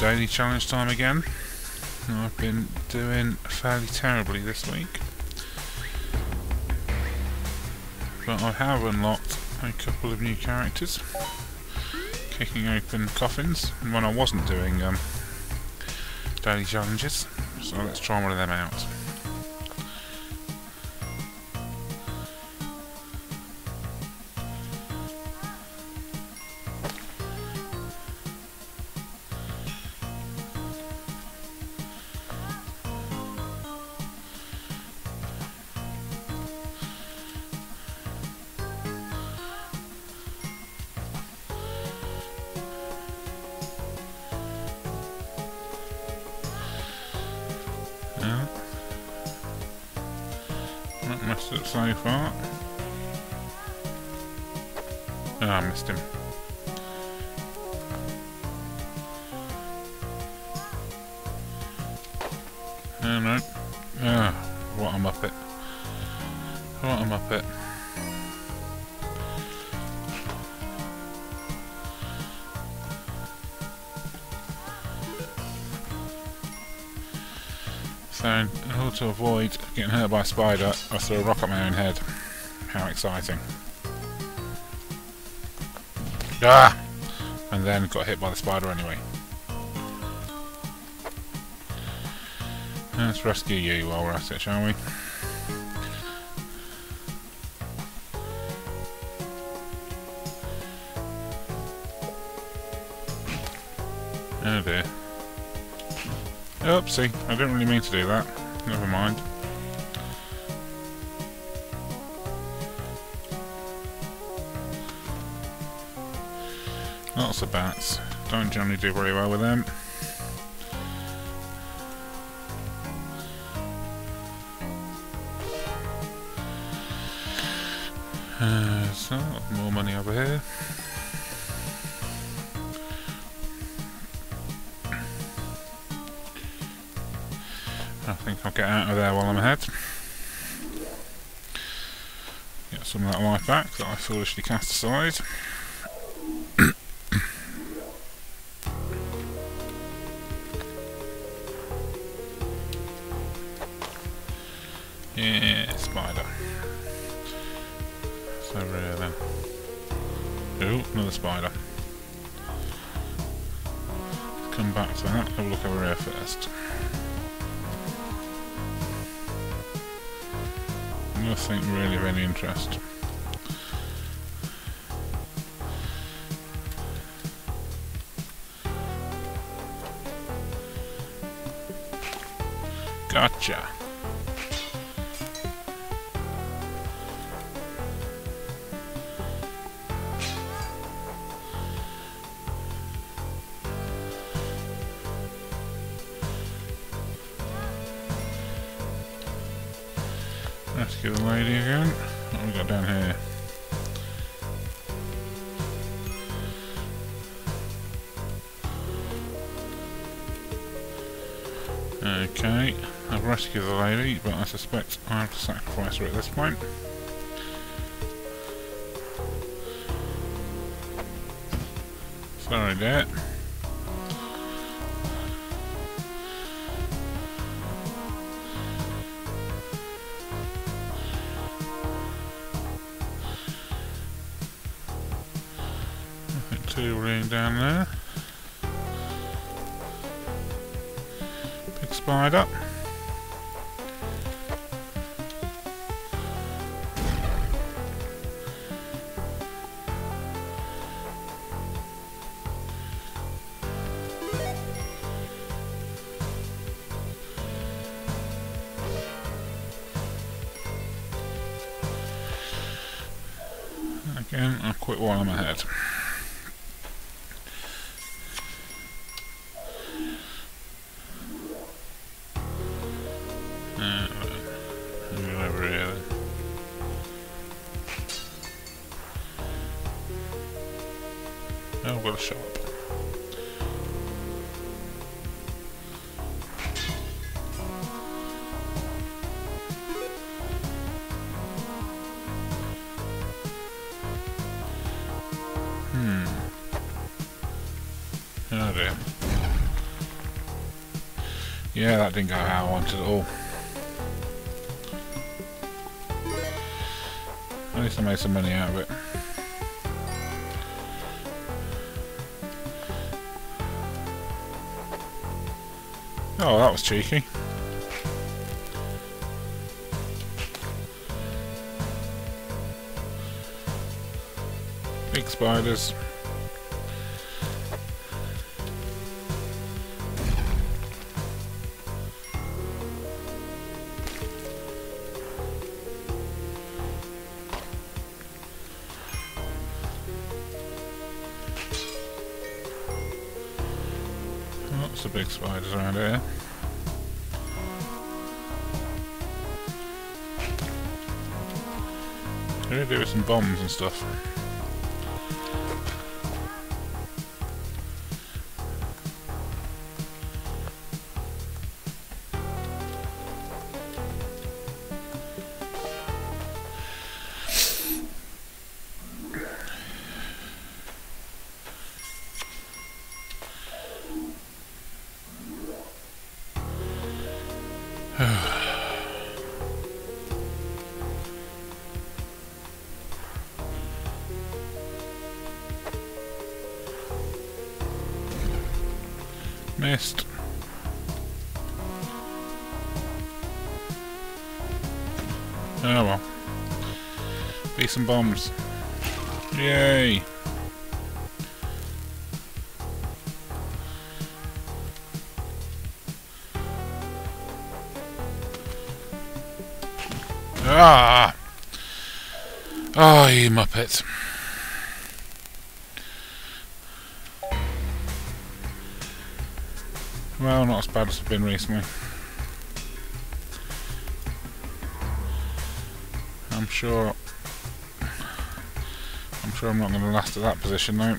daily challenge time again. I've been doing fairly terribly this week. But I have unlocked a couple of new characters. Kicking open coffins when I wasn't doing um, daily challenges. So let's try one of them out. Not messed up so far. Oh, I missed him. No, no. Ah, what a muppet. What a muppet. So, in order to avoid getting hurt by a spider, I threw a rock at my own head. How exciting. Ah! And then got hit by the spider anyway. Let's rescue you while we're at it, shall we? Oh dear. Oopsie, I didn't really mean to do that. Never mind. Lots of bats. Don't generally do very well with them. Uh, so, more money over here. I think I'll get out of there while I'm ahead. Get some of that life back that I foolishly cast aside. yeah, spider. Over here then. Oh, another spider. Come back to that, have a look over here first. Nothing really of any interest. Gotcha. Rescue the lady again. What we got down here? Okay, I've rescued the lady, but I suspect I have to sacrifice her at this point. Sorry, dear. Too down there. Big spider. Again, I'll quit while I'm ahead. Oh, what a shop. Hmm. Yeah, that didn't go how I wanted at all. At least I made some money out of it. Oh, that was cheeky. Big spiders. Of big spiders around here. Do do with some bombs and stuff? Missed. Oh well. Be some bombs. Yay! Ah! Oh, you muppet. Well, not as bad as it's been recently. I'm sure... I'm sure I'm not going to last at that position though.